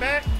干